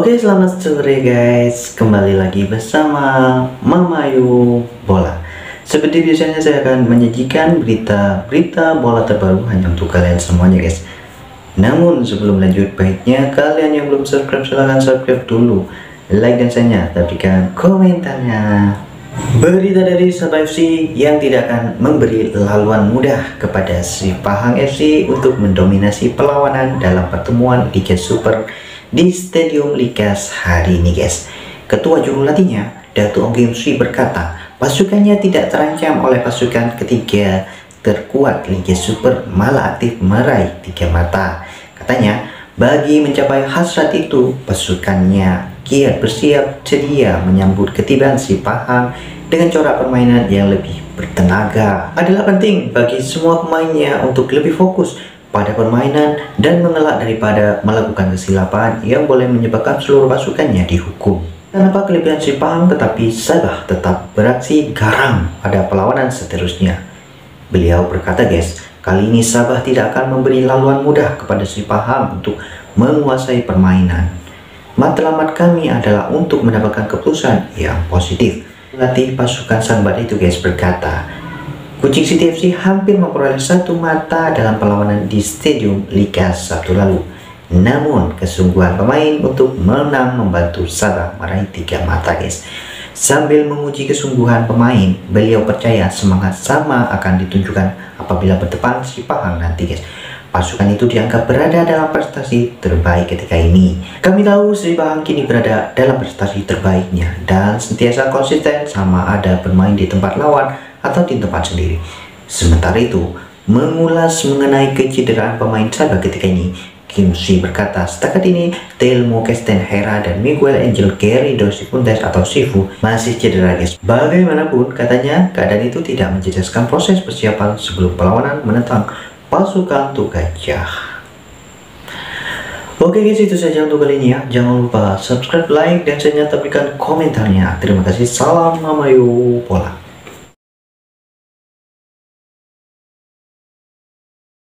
Oke selamat sore guys. Kembali lagi bersama Mamayu Bola. Seperti biasanya saya akan menyajikan berita-berita bola terbaru hanya untuk kalian semuanya guys. Namun sebelum lanjut baiknya kalian yang belum subscribe silahkan subscribe dulu. Like dan share tapikan komentarnya. Berita dari Sabah FC yang tidak akan memberi laluan mudah kepada si Pahang FC untuk mendominasi perlawanan dalam pertemuan Liga Super di Stadium Ligas hari ini guys. Ketua juru latihnya, Datu Ongkim Sri berkata, pasukannya tidak terancam oleh pasukan ketiga terkuat Liga Super malah aktif meraih tiga mata. Katanya, bagi mencapai hasrat itu, pasukannya kiat bersiap sedia menyambut ketiban si Pahang dengan corak permainan yang lebih bertenaga. Adalah penting bagi semua pemainnya untuk lebih fokus pada permainan dan mengelak daripada melakukan kesilapan yang boleh menyebabkan seluruh pasukannya dihukum. Tanpa kelebihan si Pahang tetapi Sabah tetap beraksi garang pada perlawanan seterusnya. Beliau berkata guys, kali ini Sabah tidak akan memberi laluan mudah kepada si Pahang untuk menguasai permainan. Matlamat kami adalah untuk mendapatkan keputusan yang positif. Pelatih pasukan Sambat itu guys berkata, Kucing City FC hampir memperoleh satu mata dalam perlawanan di Stadium Liga Sabtu lalu. Namun, kesungguhan pemain untuk menang membantu Sabah meraih tiga mata, guys. Sambil menguji kesungguhan pemain, beliau percaya semangat sama akan ditunjukkan apabila berdepan si Pahang nanti, guys. Pasukan itu dianggap berada dalam prestasi terbaik ketika ini. Kami tahu Sri Pahang kini berada dalam prestasi terbaiknya dan sentiasa konsisten sama ada bermain di tempat lawan atau di tempat sendiri. Sementara itu, mengulas mengenai kecederaan pemain Sabah ketika ini, Kim Si berkata, setakat ini Telmo Kesten Hera dan Miguel Angel Gary Dosipuntes atau Sifu masih cedera guys. Bagaimanapun katanya keadaan itu tidak menjejaskan proses persiapan sebelum perlawanan menentang pasukan Gajah. Oke guys itu saja untuk kali ini ya. Jangan lupa subscribe, like, dan saya berikan komentarnya. Terima kasih. Salam Mamayu Pola